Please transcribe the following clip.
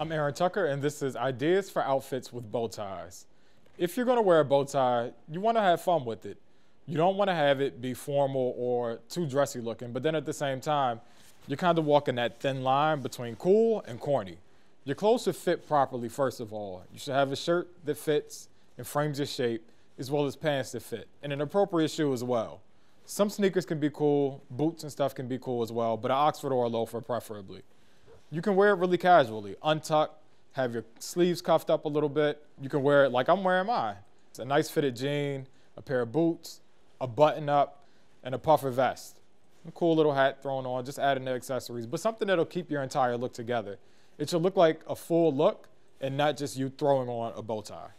I'm Aaron Tucker, and this is Ideas for Outfits with Bow Ties. If you're going to wear a bow tie, you want to have fun with it. You don't want to have it be formal or too dressy looking, but then at the same time, you're kind of walking that thin line between cool and corny. Your clothes should fit properly, first of all. You should have a shirt that fits and frames your shape, as well as pants that fit, and an appropriate shoe as well. Some sneakers can be cool, boots and stuff can be cool as well, but an Oxford or a loafer preferably. You can wear it really casually, untucked, have your sleeves cuffed up a little bit. You can wear it like I'm wearing mine. It's a nice fitted jean, a pair of boots, a button up, and a puffer vest. A cool little hat thrown on, just adding the accessories, but something that'll keep your entire look together. It should look like a full look and not just you throwing on a bow tie.